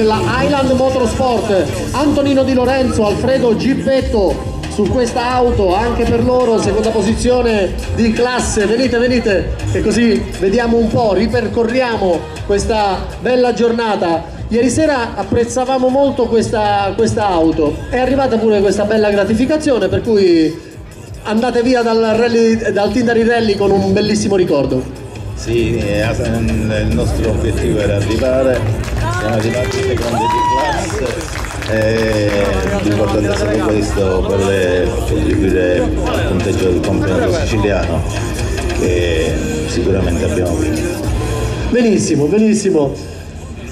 della Highland Motorsport Antonino Di Lorenzo, Alfredo Gibbetto su questa auto anche per loro seconda posizione di classe. Venite venite e così vediamo un po' ripercorriamo questa bella giornata. Ieri sera apprezzavamo molto questa, questa auto, è arrivata pure questa bella gratificazione per cui andate via dal, rally, dal Tindari Rally con un bellissimo ricordo. Sì, eh, il nostro obiettivo era arrivare, siamo arrivati secondi di classe e l'importante è stato questo per contribuire al punteggio del campionato siciliano che sicuramente abbiamo vinto. Benissimo, benissimo.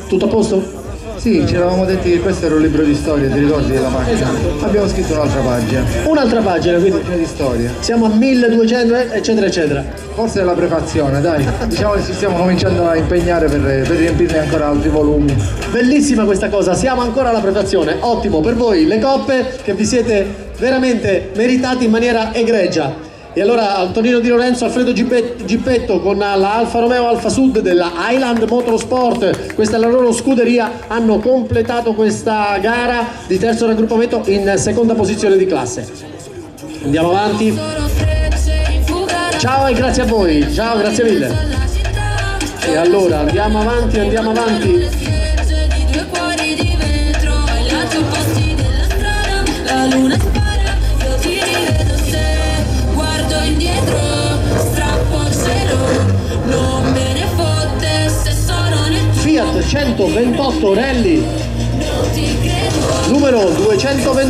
Tutto a posto? Sì, ci eravamo detti che questo era un libro di storia, ti ricordi della macchina? Esatto. Abbiamo scritto un'altra pagina. Un'altra pagina, quindi Pagina di storia. siamo a 1200 eccetera eccetera. Forse è la prefazione, dai. Diciamo che ci stiamo cominciando a impegnare per, per riempirne ancora altri volumi. Bellissima questa cosa, siamo ancora alla preparazione, ottimo per voi le coppe che vi siete veramente meritati in maniera egregia. E allora Antonino Di Lorenzo, Alfredo Gippe- Gippetto con la Alfa Romeo Alfa Sud della Highland Motorsport, questa è la loro scuderia, hanno completato questa gara di terzo raggruppamento in seconda posizione di classe. Andiamo avanti. Ciao e grazie a voi, ciao, grazie mille. E allora andiamo avanti, andiamo avanti. Due cuori 228 rally. Numero 228